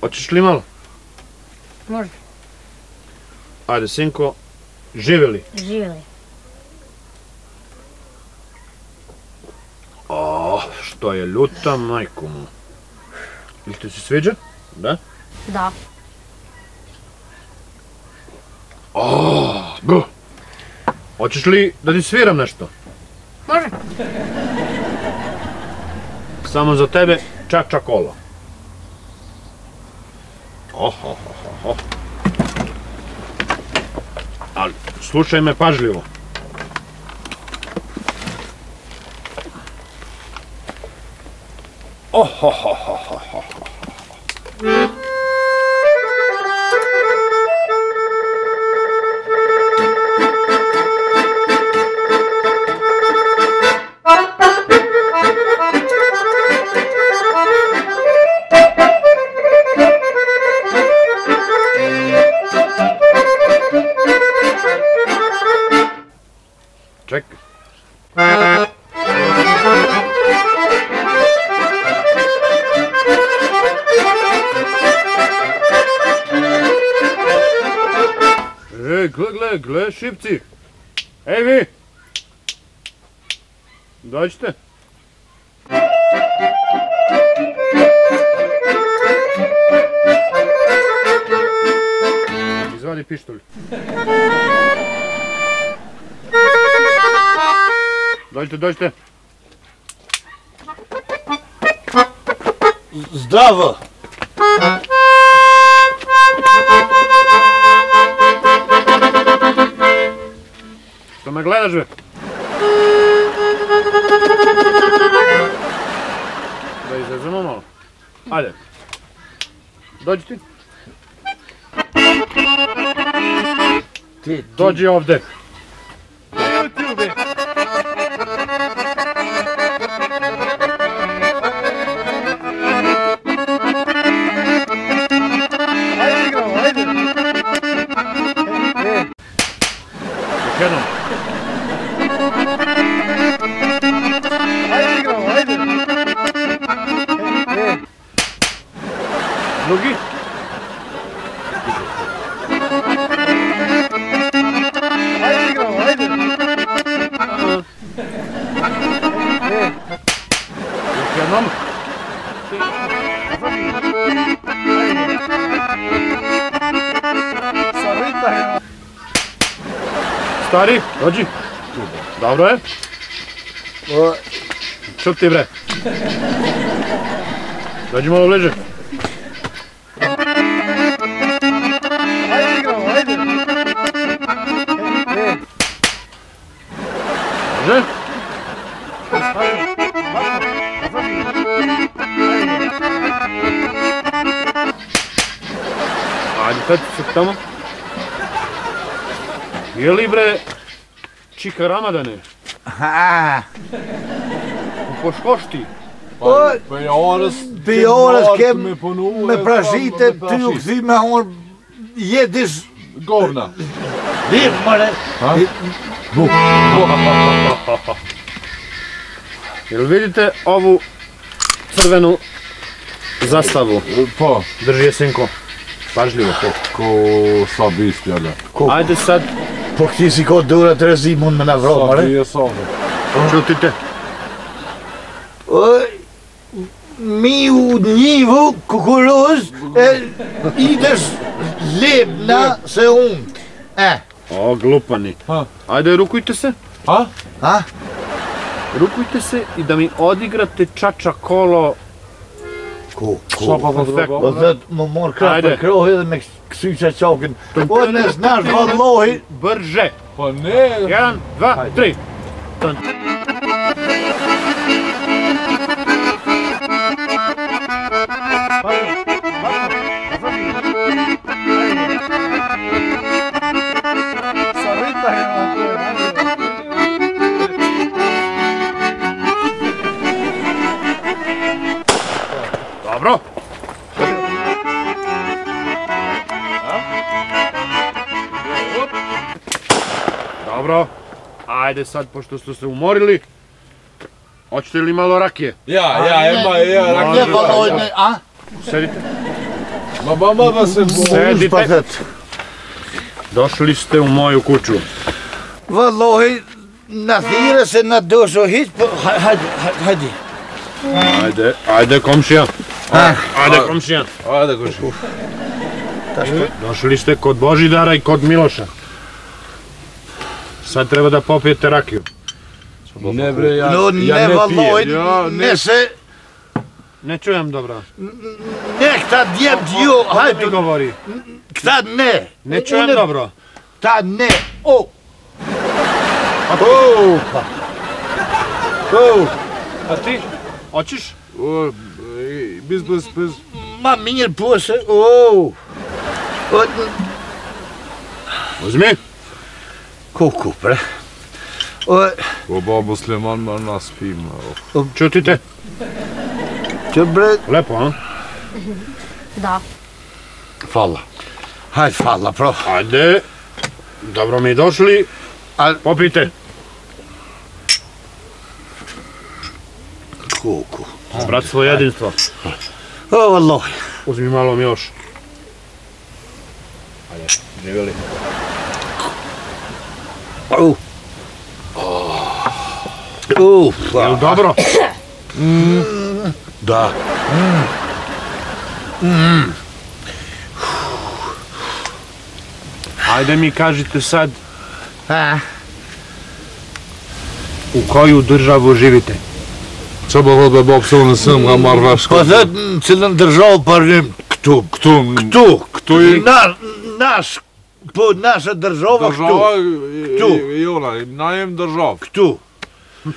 Hoćeš li malo? Može. Ajde, sinko, žive li? Žive li. Oh, što je ljuta, majko mu. Ili ti se sviđa? Da? Da. Oh, go. Hoćeš li da ti sviram nešto? Može. Samo za tebe, ča ča kola. Ali, slučaj me pažljivo. Oh, ho, ho, ho, ho, ho, ho. Şipçik. Evi. Deutsche. Извали пиштуль. Deutsche, Deutsche. Здраво! što pa me gledaš, be? Da izrezemo malo. Ajde. Dođi ti. Ti, Dođi ovde. Dođi ovde. nome? Stari, dođi. Dobro je. Čuti bre. Dođi malo bliže. Ajde, sad ću se tamo. Je li bre, čika Ramadane? Ha! Po škošti. Pa, pa je ono... Pa je ono, ke me, ponuvo, me pražite, ti u zima, on... Jediš... Govna. Vim, mare! Ha? Jel vidite ovu crvenu zastavu? Pa, Drži je sinko. Пажливо. Како бисти, истина. Ајде сад. По ти си кој дура трези да мун на врома, не? Саби е саби. Чутите? Ој, ми у ниву кукуруз е, идеш на се ум. Е. О, глупани. Ајде рукујте се. А? А? Рукујте се и да ми одиграте чача коло ku. Sa pa po, po thot, më mor krah për krohi dhe me kësyqa qokin. Po të nes nash, vëllohi. Bërgje. Po ne... Jan, dva, tri. Tënë. ajde sad, pošto ste se umorili, hoćete li malo rakije? Ja, ja, Ema, ja, rakije. Ne, pa, a? Sedite. Ma, ma, ma, ma se bo. Sedite. Došli ste u moju kuću. Valohi, nazire se na dušu, hit, hajde, hajde. Ajde, ajde komšija. Ajde komšija. Ajde komšija. Došli ste kod Božidara i kod Miloša. Sad treba da popijete rakiju. Ne bre, ja, no, ja ne, ne valoj, ja, ne, ne se... Ne čujem dobro. Ne, ta djem dio, hajde. mi govori? Ta ne. Ne čujem ne, dobro. Ta ne, o. O, não. O. A ti? Hoćeš? O, bez, bez, bez. Ma, minjer puse, o. Uzmi. Uzmi. Koliko pre? O babo Sleman me nas pima. Čutite. Čut bre. Lepo, a? Da. Fala. Hajde, fala, pro. Hajde. Dobro mi došli. Popite. Koliko? Brat svoje jedinstvo. O, vallaj. Uzmi malo mi još. Hajde, živjeli. Hvala. Оу. Оу. Јел добро? Да. Ајде ми кажете сад. А. У коју државу живите? Требало да обсилна сам на Марвашко. Па за целен држал први. Па кто, кто? Кто? Кто е? На, наш po naša država, država ktu? I, I, ona, najem država. Kto?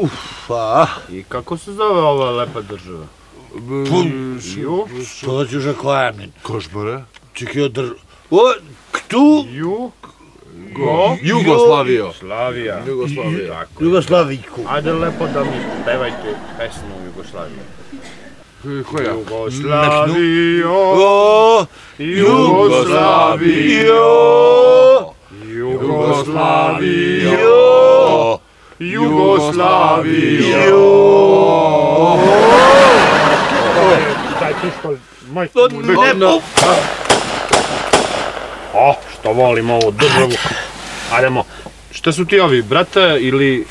Ufa. I kako se zove ova lepa država? Pum, Što To ću že kvarnit. Košbore? Čekaj, od drž... O, ktu? Ju. Go? Jugoslavio. Slavija. Jugoslavija. Tako. Jugoslaviku. Ajde lepo da mi pevajte pesmu Jugoslavije. Koja? Jugoslavio. Go? Ju. Jugoslavijo, Jugoslavijo, Jugoslavijo. Daj pištolj, moj... Ne, O, što volim ovu državu. Ajdemo. Šta su ti ovi, brata ili...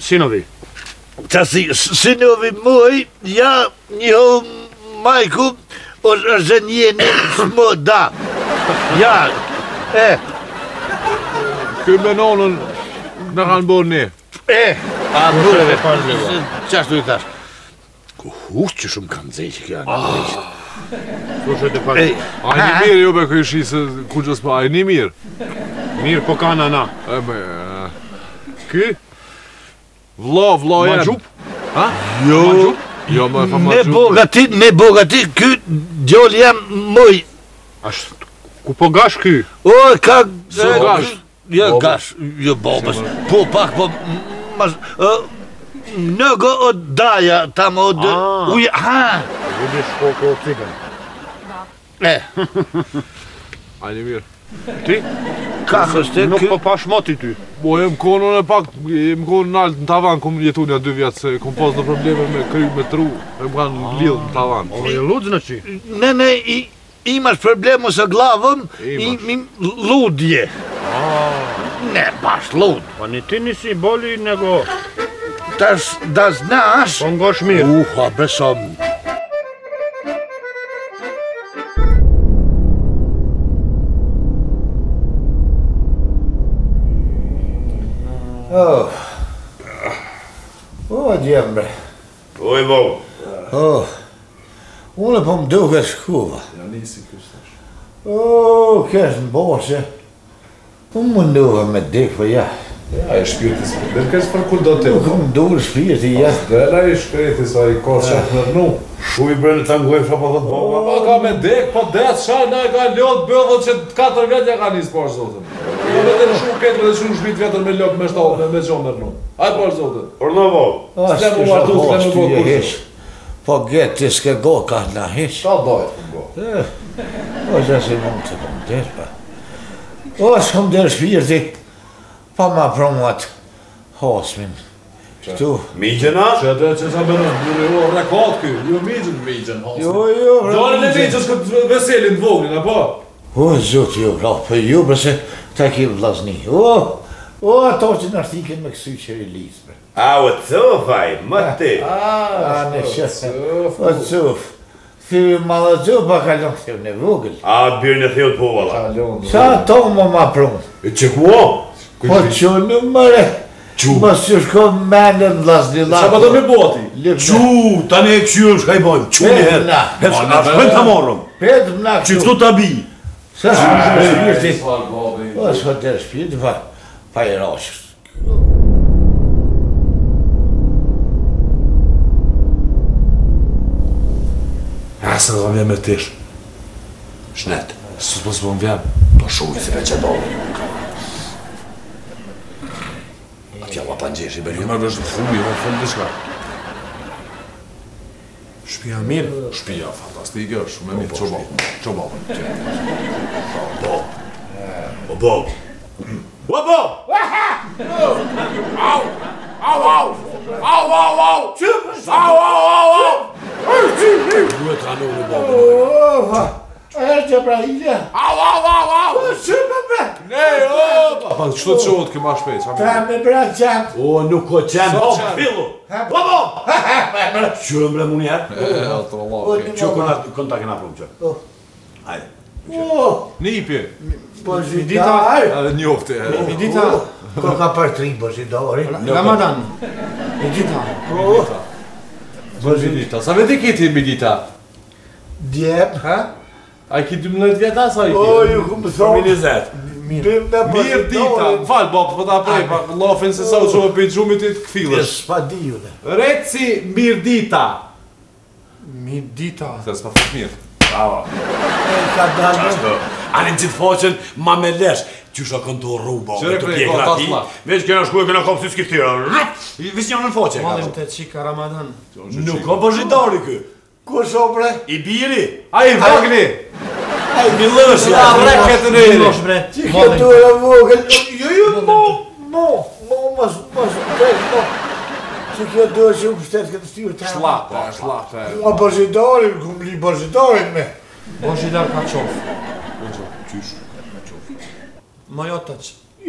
sinovi? Da si, sinovi moji, ja njihov majku është është një një më da. Ja, e. Këmë me nonën në kanë bërë një. E. A, bërëve, parë një. Qashtë du i thashtë? Ku huqë që shumë kanë zekë kja ah. në bërështë. a një mirë jo be kë shi, se ku që s'pa, a një mirë. Mirë po ka nana. E be, ky? Vlo, vlo jenë. Ma gjupë? Ha? Jo. Ma gjupë? Ne bogati, ne bogati, ky djol jam moj. Ash ku po gash ky? O, ka gash. Ja gash, jo bobës. Jo, po pak po mas ë në go od daja tam od ah. u ha. Ju po shkoku cigan. Ne. Ani mirë. Ti? Kako Nuk po pash moti ty. Po jam konon në pak, jam konon në alt në tavan kom jetu në dy vjet se kom pas probleme me kry me tru, e kam lidh në tavan. Po e lutj në çi. Ne ne i imas probleme sa glavën, i, i ludje. Ah. Ne pas lut. Po ne ti nisi boli nego. Da das nash. Po mirë. Uha, besom. O, oh bre. O, i bo. O, unë po më duke shkuva. Ja, nisi kështë O, oh, kështë në bose. Po unë më duke me dikë për ja. Po, a e shpirtis për dhe kështë për ku do të u. Po më duke shpirtis, ja. dhe e shkretis, a i kështë që për nuk. Shku i brendë të ngujë fërë për dhe të bërë. ka me dikë për po, dhe shaj, na e ka ljotë bërë dhe që të katër vjetë ja ka Po vetëm shumë këtë më dhe shumë shbit vetën me lëkë me shtalë, me me qonë më rënë. Ajë po është zote. Rënë po. Së të më martu, së të më Po getë, të s'ke go, ka në hishë. Ka dojtë të go. Po eh, që si mund të këmë dërë, pa. O, s'këmë dërë shpirti, pa ma promuat hosmin. Tu. Mijën a? Që të që sa bërë, në rekod kë, ju mijën mijën Jo, jo, Do në mijën, që s'këtë veselin të voglin, apo? O, zotë jo, bravo, po për jo, përse ta ke vlazni. O, o, ato që në artikën me kësu që e lisë, bre. A, o, cof, aj, më të. A, o, në shëtë, o, cof. Ti malë dhe pa ka të në vëgëllë. A, bjerë në thjo të po, valla. Sa, to më ma prunë. E që ku o? Po që në mëre. Qu? Më së shko me në në lakë. Sa pa po do me boti? Qu? Ta ne e qyrë, shka bojmë. Qu? Petë më nakë. më nakë. Qu? Sa është ah, shpirti? Po, është të shpirti, pa, pa i rashës. Ja, se në vjem me tish. Shnet, së të posë vjem, po shumë i se që dole. A tja, ma pa njështë, i beri. vështë fumi, ma fumi, ma fumi, shpia mirë? Shpia fantastike, shumë e mirë, qoba, qoba, qoba, qoba, qoba, qoba, qoba, qoba, qoba, qoba, qoba, au au au qoba, qoba, qoba, qoba, qoba, qoba, qoba, qoba, qoba, qoba, qoba, qoba, Ertja pra ilja Au au au au Ua po, që më po bre pra? Ne jo Apa që të të qohët këma shpejt Ta pra, me bre pra, gjatë O nuk o gjatë Sot qatë Pilu Bo bo Që më bre munja E altë më lakë Që këna të këna të këna përmë që po. Ajde O Në ipje Po zhë Një dita Një dita Një dita Një dita Një dita Një dita Një dita Një dita Një dita Një dita Një dita Një dita Një dita Një dita Një dita A ki 12 vjetë asa i ki? O, ju ku më thonë... Mirë dita Mirë. Mirë dita. Falë, bo, po për ta prej, pa lofin se sa u shumë për i gjumit i të këfilë. Jesh, pa di ju dhe. Reci, mirë dita. Mirë dita. Se s'pa fëtë mirë. Bravo. E, ka dalë. Qashtë, në gjithë foqen, ma me lesh. Qysh a këndu rru, me të pjekë rati. Veç këna shku e këna kopë si s'kiftira. Vishë një në foqe. Malim të qikë, Ramadan. Nuk o bëzhitori kë. Ku është bre? I biri? A i vogli? A milosh, ja bre, këtë në iri. Milosh, bre. Që këtu e vogël? Jo, jo, mo, mo, mo, mas, mas, bre, mo. Që kjo duhe që u pështet këtë styrë të... Shlata, shlata. Ua bëzidorin, ku mli bëzidorin me. Bëzidor ka qofë. Bëzidor, qysh, ka qofë. Majotë të që.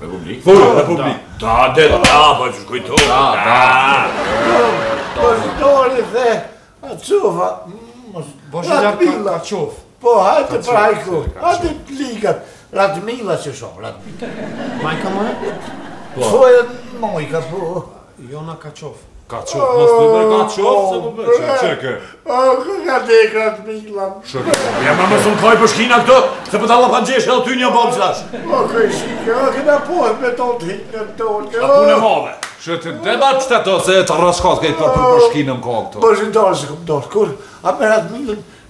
Republikë. Fulë, Republikë. Da, dhe, da, pa që shkujtojë. Da, da. Po shkujtojë dhe, a cofa, mështë, ratë pila, cofë. Po, hajë të prajko, hajë të plikat, ratë që shumë, ratë pita. Majka majë? Po, e mojka, po. Jona ka cofë. Ka qof, në së të ka qof, se më bërë që që kë? O, kë ka po, të e kratë me i lamë? Shërë, o, e më më të kaj për shkina këto, se për po të allë për njështë edhe ty një bërë që dashë. O, kë i shkina, kë në jo? me të të hitë në të unë, kë? A punë e Shërë, të dhe që të të të se të rrashkot, këtë i për për shkina më kohë këto. Bërë që ndarë që këmë ndarë, kur? A me ratë milën,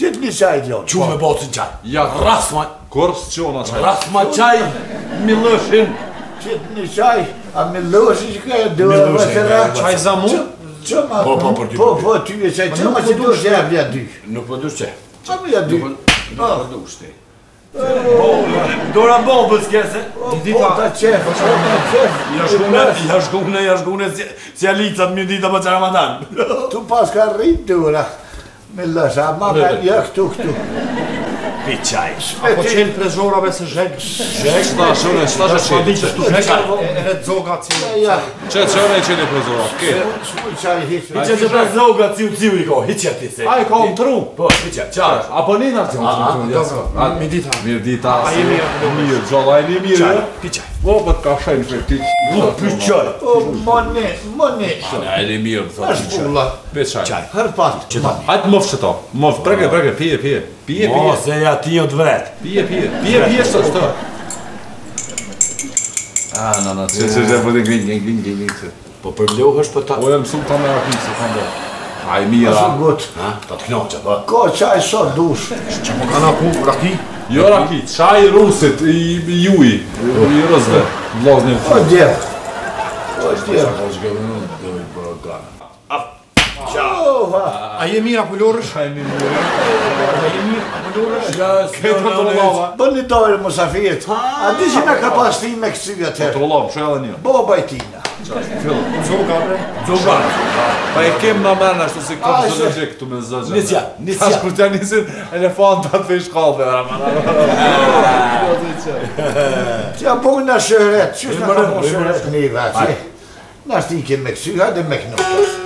Ti të një qaj t'jo Qo me bëtë në qaj? Ja, rrasma... ma... Kërë çaj qo çaj qaj? Rrasë qaj, lëshin Ti të një qaj, a Milëshin lëshin që ka e dërë Milëshin Qaj za mu? Qo ma... Po, po, për ty Po, po, ty e qaj, qo që du shqe e bja dy Nuk për du shqe Qo me bja dy Dora bobës kese Po ta qefë Po ta qefë Ja shkune, ja shkune ja a licat mi dita më qaramatan Tu pas ka rritë Me lësha ma me një këtu këtu. Pi qaj, apo qenë për se zhek? Zhek, shta shone, shta shone, shta shone, shta shone, shta shone, shta shone, shta shone, shta shone, shta shone, shta shone, shta shone, shta shone, shta shone, shta shone, shta shone, shta shone, shta shone, shta shone, Po, po o, për ka shajnë për ti që... O, për qaj! O, mëne, mëne! A, e mirë, më thotë, për qaj. Për qaj. Qaj, hër patë, që Hajtë mëfë që ta. Mëfë, prege, prege, pije, pije. Pije, pije. Mo, se ja ti jo të vretë. Pije, pije. Pije, pije, sot, sot. A, në, në, që që që që që që që që që që që që që që që që Aj mira. Ha, ta të knoqë, ba. Ko, qaj sot dush. Që më kanë apu, raki? Jo, raki, qaj rusit, i juj, i rëzve. Vlogs një fërë. O, dje. O, dje. O, dje. O, dje. O, dje. O, dje. A je mirë apë lorësh? A je mirë apë lorësh? Këtë të të lovë? Bërë një dojë në Musafirët, a di që me ka pas ti me kësivja të të të lovë? Gjoga, bre. Gjoga. Pa e kem ma mërë nështu se kom ah, zonë gjë këtu me zonë gjë. Nisja, nisja. Ta shkurtja nisin e në fa në datë fej shkallë dhe rama. Tja, po në shërët, që është në kërë shërët i dhe Në i kem me kësy, hajde me kënë ufës.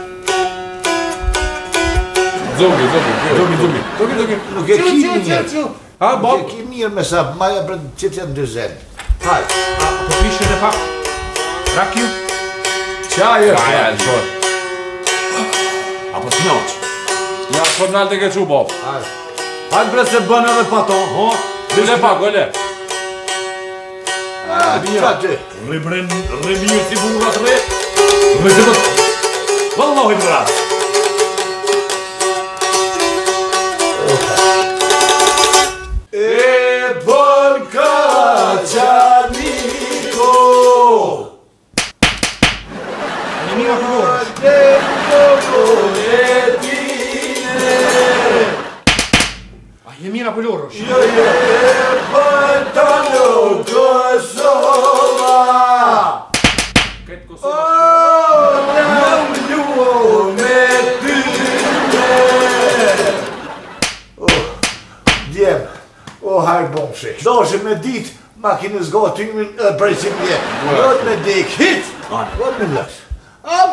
Zogi, zogi, zogi, zogi, zogi. Nuk e kimi një. bo? Nuk e kimi një me sa maja për qëtë janë Po pishë në pak. Rakiu. Qa e e e e e A që Ja, s'po nalë të kequ, bof Hajt bre se bënë edhe paton Ho, dhe pak, o le ah, ah, Qa që? Rebren, rebiju si burrat re Rebren, rebiju si burrat re E mira për lorë është. Jo, jo, për të në Kosova. Këtë Kosova. me ty me. O, o, hajtë Do shë me ditë makinës gotë e prejsim djemë. me dikë, hitë. Gotë me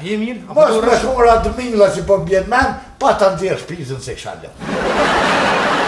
A je mirë? Apo Mos me shora që po bjetë men, pa të ndjerë shpizën se kësha lëmë.